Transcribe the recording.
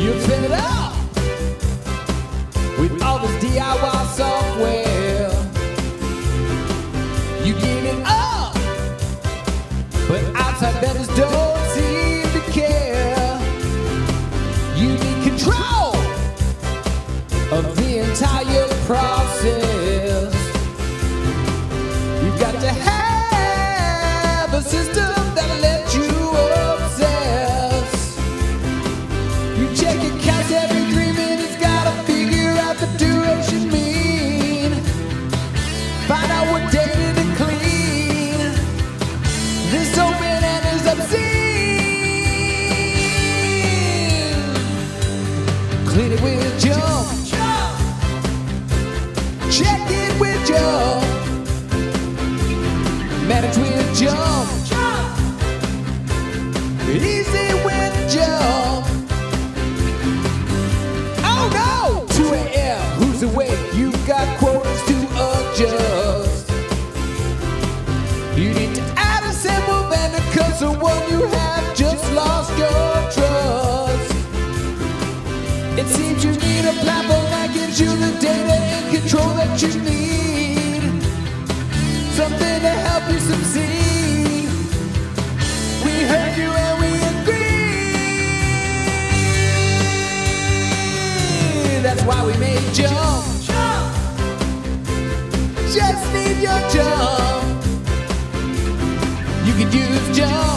You're fed up with all this DIY software. You give it up, but outside vendors don't seem to care. You need control of the entire process. Clean. It with jump. Check you the data and control that you need. Something to help you succeed. We heard you and we agree. That's why we made jump. Just need your jump. You can use jump.